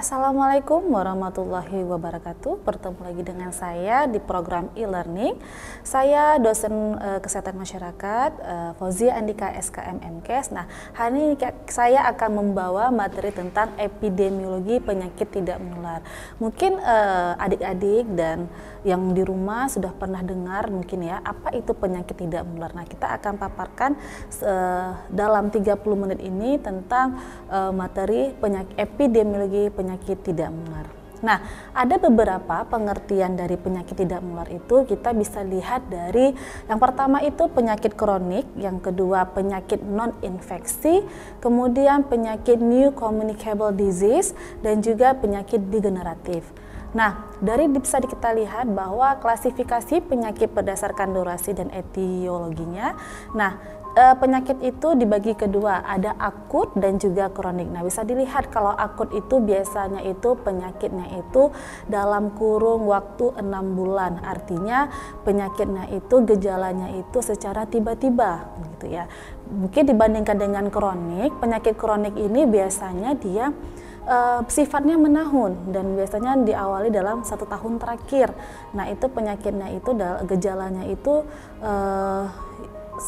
Assalamualaikum warahmatullahi wabarakatuh. Bertemu lagi dengan saya di program e-learning. Saya dosen uh, kesehatan masyarakat uh, Fauzia Andika SKM MKes. Nah, hari ini saya akan membawa materi tentang epidemiologi penyakit tidak menular. Mungkin uh, adik-adik dan yang di rumah sudah pernah dengar mungkin ya apa itu penyakit tidak menular. Nah, kita akan paparkan uh, dalam 30 menit ini tentang uh, materi penyakit epidemiologi penyakit penyakit tidak menular. Nah, ada beberapa pengertian dari penyakit tidak menular itu kita bisa lihat dari yang pertama itu penyakit kronik, yang kedua penyakit non infeksi, kemudian penyakit new communicable disease dan juga penyakit degeneratif. Nah, dari bisa kita lihat bahwa klasifikasi penyakit berdasarkan durasi dan etiologinya. Nah, uh, penyakit itu dibagi kedua, ada akut dan juga kronik. Nah, bisa dilihat kalau akut itu biasanya itu penyakitnya itu dalam kurung waktu enam bulan. Artinya penyakitnya itu gejalanya itu secara tiba-tiba gitu ya. Mungkin dibandingkan dengan kronik, penyakit kronik ini biasanya dia uh, sifatnya menahun dan biasanya diawali dalam satu tahun terakhir. Nah itu penyakitnya itu gejalanya itu uh,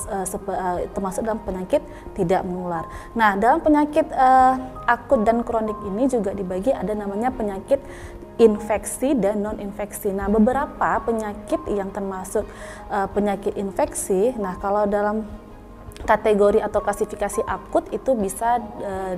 uh, uh, termasuk dalam penyakit tidak menular. Nah, dalam penyakit uh, akut dan kronik ini juga dibagi ada namanya penyakit infeksi dan non infeksi. Nah, beberapa penyakit yang termasuk uh, penyakit infeksi. Nah, kalau dalam kategori atau klasifikasi akut itu bisa uh,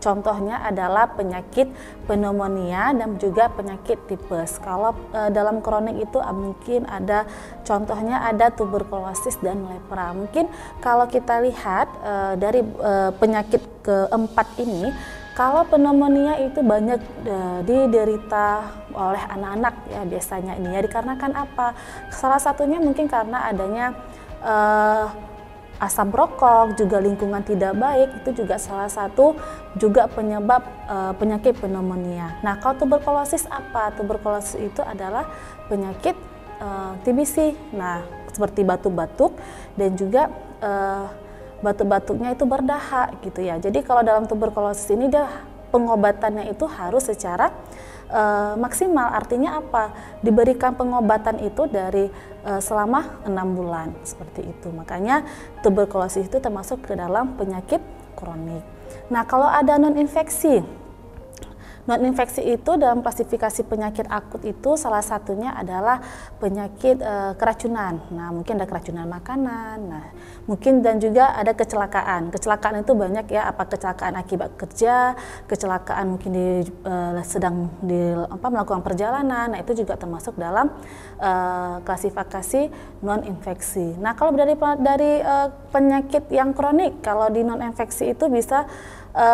Contohnya adalah penyakit pneumonia dan juga penyakit tipes. Kalau e, dalam kronik itu mungkin ada contohnya ada tuberkulosis dan lepra. Mungkin kalau kita lihat e, dari e, penyakit keempat ini kalau pneumonia itu banyak diderita oleh anak-anak ya biasanya ini ya dikarenakan apa? Salah satunya mungkin karena adanya e, asap rokok, juga lingkungan tidak baik itu juga salah satu juga penyebab uh, penyakit pneumonia. Nah, kalau tuberkulosis apa? Tuberkulosis itu adalah penyakit uh, eh, TBC. Nah, seperti batuk-batuk dan juga uh, batuk-batuknya itu berdahak gitu ya. Jadi kalau dalam tuberkulosis ini dia pengobatannya itu harus secara uh, maksimal. Artinya apa? Diberikan pengobatan itu dari uh, selama enam bulan seperti itu. Makanya tuberkulosis itu termasuk ke dalam penyakit kronik. Nah, kalau ada non infeksi Non infeksi itu dalam klasifikasi penyakit akut itu salah satunya adalah penyakit e, keracunan. Nah, mungkin ada keracunan makanan. Nah, mungkin dan juga ada kecelakaan. Kecelakaan itu banyak ya, apa kecelakaan akibat kerja, kecelakaan mungkin di e, sedang di apa melakukan perjalanan. Nah, itu juga termasuk dalam e, klasifikasi non infeksi. Nah, kalau dari dari e, penyakit yang kronik, kalau di non infeksi itu bisa e,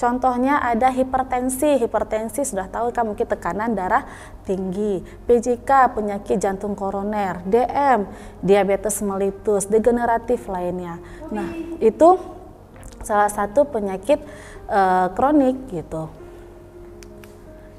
Contohnya ada hipertensi. Hipertensi sudah tahu kan mungkin tekanan darah tinggi. PJK penyakit jantung koroner, DM diabetes mellitus, degeneratif lainnya. Nah, itu salah satu penyakit uh, kronik gitu.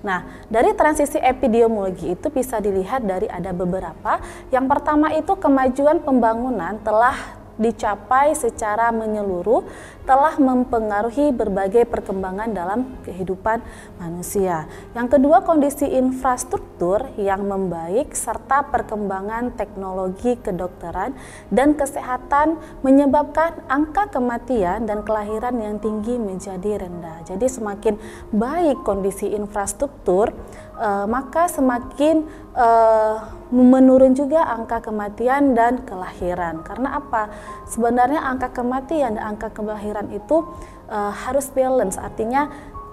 Nah, dari transisi epidemiologi itu bisa dilihat dari ada beberapa. Yang pertama itu kemajuan pembangunan telah dicapai secara menyeluruh telah mempengaruhi berbagai perkembangan dalam kehidupan manusia. Yang kedua, kondisi infrastruktur yang membaik serta perkembangan teknologi kedokteran dan kesehatan menyebabkan angka kematian dan kelahiran yang tinggi menjadi rendah. Jadi semakin baik kondisi infrastruktur, uh, maka semakin uh, menurun juga angka kematian dan kelahiran. Karena apa? Sebenarnya angka kematian dan angka kelahiran itu uh, harus balance, artinya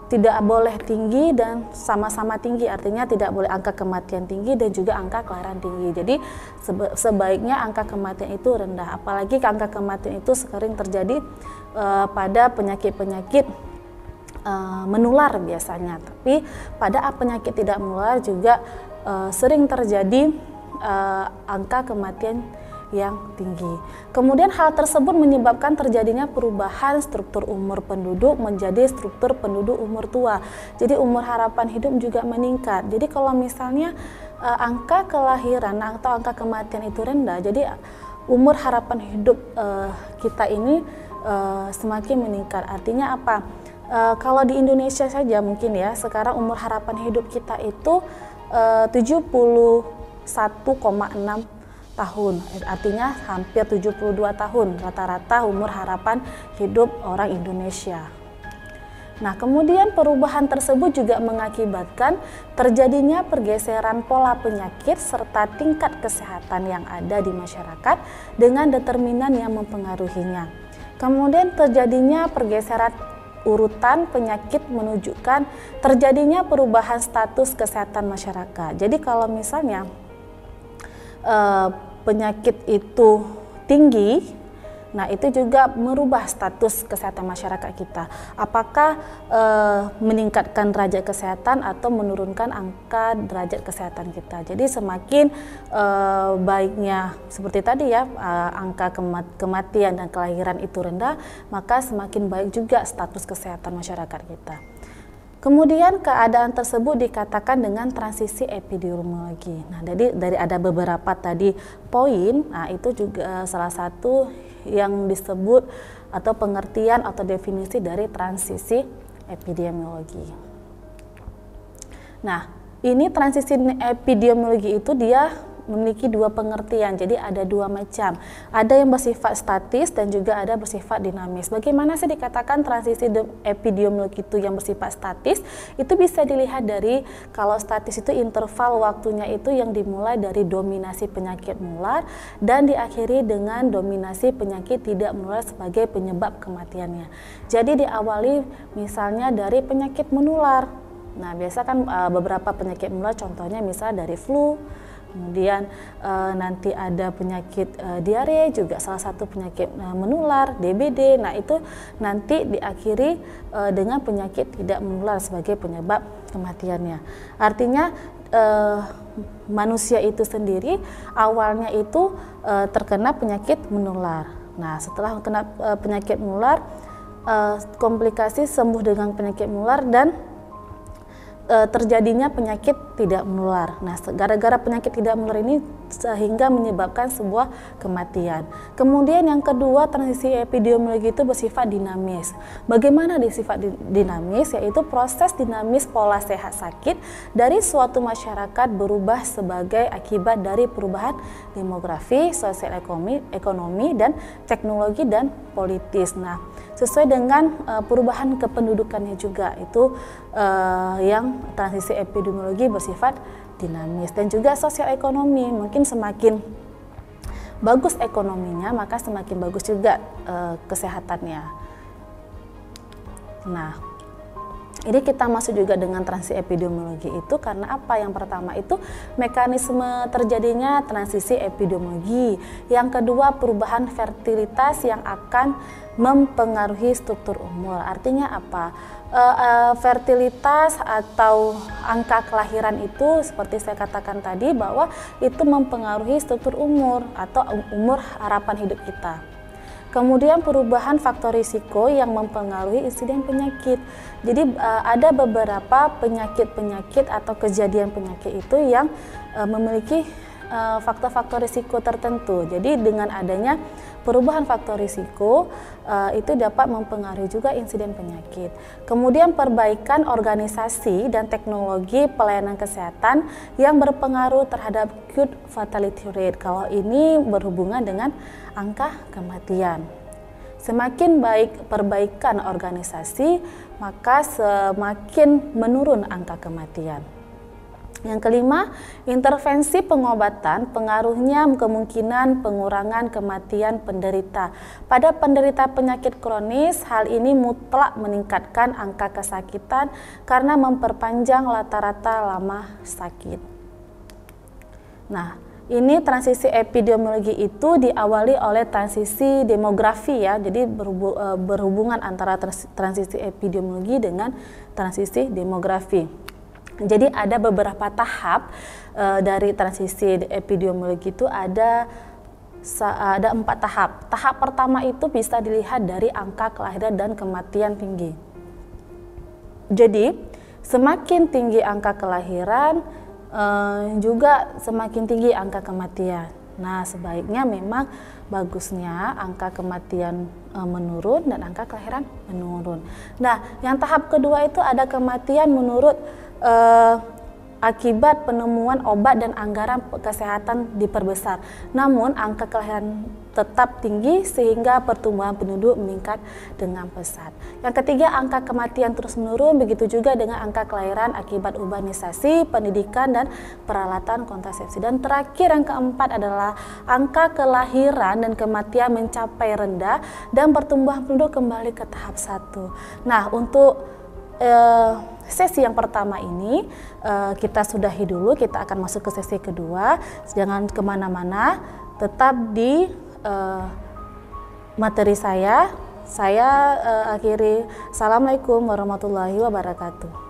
tidak boleh tinggi dan sama-sama tinggi artinya tidak boleh angka kematian tinggi dan juga angka kelahiran tinggi jadi seba sebaiknya angka kematian itu rendah apalagi angka kematian itu sering terjadi uh, pada penyakit-penyakit uh, menular biasanya, tapi pada penyakit tidak menular juga uh, sering terjadi uh, angka kematian yang tinggi. Kemudian hal tersebut menyebabkan terjadinya perubahan struktur umur penduduk menjadi struktur penduduk umur tua. Jadi umur harapan hidup juga meningkat. Jadi kalau misalnya angka kelahiran atau angka kematian itu rendah, jadi umur harapan hidup kita ini semakin meningkat. Artinya apa? Uh, kalau di Indonesia saja mungkin ya, sekarang umur harapan hidup kita itu uh, 71,6 tahun. Artinya hampir 72 tahun rata-rata umur harapan hidup orang Indonesia. Nah, kemudian perubahan tersebut juga mengakibatkan terjadinya pergeseran pola penyakit serta tingkat kesehatan yang ada di masyarakat dengan determinan yang mempengaruhinya. Kemudian terjadinya pergeseran urutan penyakit menunjukkan terjadinya perubahan status kesehatan masyarakat. Jadi kalau misalnya uh, penyakit itu tinggi, Nah, itu juga merubah status kesehatan masyarakat kita. Apakah e, meningkatkan derajat kesehatan atau menurunkan angka derajat kesehatan kita. Jadi semakin e, baiknya seperti tadi ya, e, angka kematian dan kelahiran itu rendah, maka semakin baik juga status kesehatan masyarakat kita. Kemudian keadaan tersebut dikatakan dengan transisi epidemiologi. Nah, jadi dari ada beberapa tadi poin, nah itu juga salah satu yang disebut atau pengertian atau definisi dari transisi epidemiologi. Nah, ini transisi epidemiologi itu dia memiliki dua pengertian. Jadi ada dua macam. Ada yang bersifat statis dan juga ada bersifat dinamis. Bagaimana sih dikatakan transisi epidemiologi itu yang bersifat statis? Itu bisa dilihat dari kalau statis itu interval waktunya itu yang dimulai dari dominasi penyakit menular dan diakhiri dengan dominasi penyakit tidak menular sebagai penyebab kematiannya. Jadi diawali misalnya dari penyakit menular. Nah, biasa kan uh, beberapa penyakit menular contohnya misalnya dari flu, Kemudian e, nanti ada penyakit e, diare juga salah satu penyakit e, menular DBD. Nah, itu nanti diakhiri e, dengan penyakit tidak menular sebagai penyebab kematiannya. Artinya e, manusia itu sendiri awalnya itu e, terkena penyakit menular. Nah, setelah kena e, penyakit menular e, komplikasi sembuh dengan penyakit menular dan e, terjadinya penyakit tidak menular. Nah, gara-gara penyakit tidak menular ini sehingga menyebabkan sebuah kematian. Kemudian yang kedua, transisi epidemiologi itu bersifat dinamis. Bagaimana disifat dinamis? Yaitu proses dinamis pola sehat sakit dari suatu masyarakat berubah sebagai akibat dari perubahan demografi, sosial ekonomi, ekonomi dan teknologi dan politis. Nah, sesuai dengan uh, perubahan kependudukannya juga itu uh, yang transisi epidemiologi bersifat dinamis dan juga sosial ekonomi mungkin semakin bagus ekonominya maka semakin bagus juga uh, kesehatannya. Nah, ini kita masuk juga dengan transisi epidemiologi itu karena apa? Yang pertama itu mekanisme terjadinya transisi epidemiologi. Yang kedua perubahan fertilitas yang akan mempengaruhi struktur umur. Artinya apa? E, e, fertilitas atau angka kelahiran itu seperti saya katakan tadi bahwa itu mempengaruhi struktur umur atau umur harapan hidup kita. Kemudian perubahan faktor risiko yang mempengaruhi insiden penyakit. Jadi uh, ada beberapa penyakit-penyakit atau kejadian penyakit itu yang uh, memiliki Eh, faktor-faktor risiko tertentu. Jadi dengan adanya perubahan faktor risiko uh, itu dapat mempengaruhi juga insiden penyakit. Kemudian perbaikan organisasi dan teknologi pelayanan kesehatan yang berpengaruh terhadap acute fatality rate. Kalau ini berhubungan dengan angka kematian. Semakin baik perbaikan organisasi, maka semakin menurun angka kematian. Yang kelima, intervensi pengobatan pengaruhnya kemungkinan pengurangan kematian penderita. Pada penderita penyakit kronis, hal ini mutlak meningkatkan angka kesakitan karena memperpanjang rata-rata lama sakit. Nah, ini transisi epidemiologi itu diawali oleh transisi demografi ya, jadi eh, berhubungan antara transisi epidemiologi dengan transisi demografi. Jadi ada beberapa tahap uh, dari transisi epidemiologi itu ada ada empat tahap. Tahap pertama itu bisa dilihat dari angka kelahiran dan kematian tinggi. Jadi semakin tinggi angka kelahiran uh, juga semakin tinggi angka kematian. Nah, sebaiknya memang bagusnya angka kematian e, menurun dan angka kelahiran menurun. Nah, yang tahap kedua itu ada kematian menurut e, akibat penemuan obat dan anggaran kesehatan diperbesar. Namun angka kelahiran tetap tinggi sehingga pertumbuhan penduduk meningkat dengan pesat. Yang ketiga, angka kematian terus menurun, begitu juga dengan angka kelahiran akibat urbanisasi, pendidikan dan peralatan kontrasepsi. Dan terakhir yang keempat adalah angka kelahiran dan kematian mencapai rendah dan pertumbuhan penduduk kembali ke tahap satu. Nah, untuk eh, sesi yang pertama ini uh, kita sudahi dulu, kita akan masuk ke sesi kedua. Jangan ke mana-mana, tetap di uh, materi saya. Saya uh, akhiri. Assalamualaikum warahmatullahi wabarakatuh.